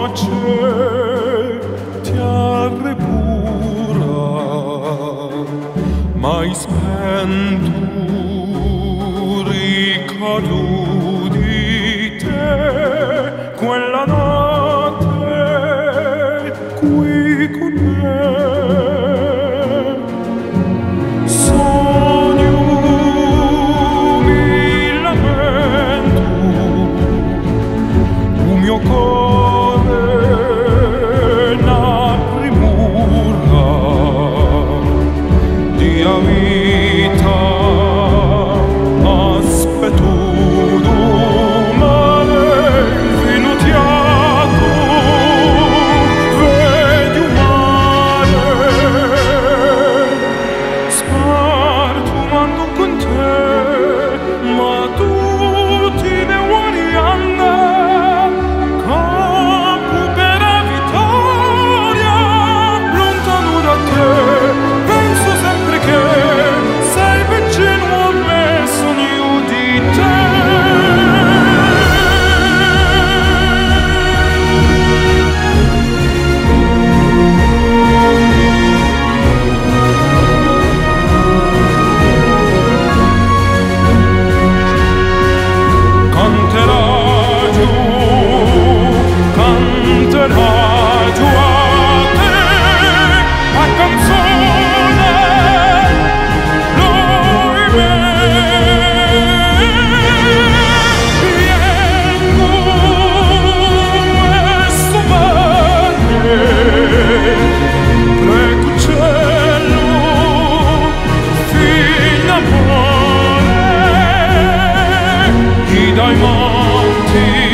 voce ti pura me. dai monti.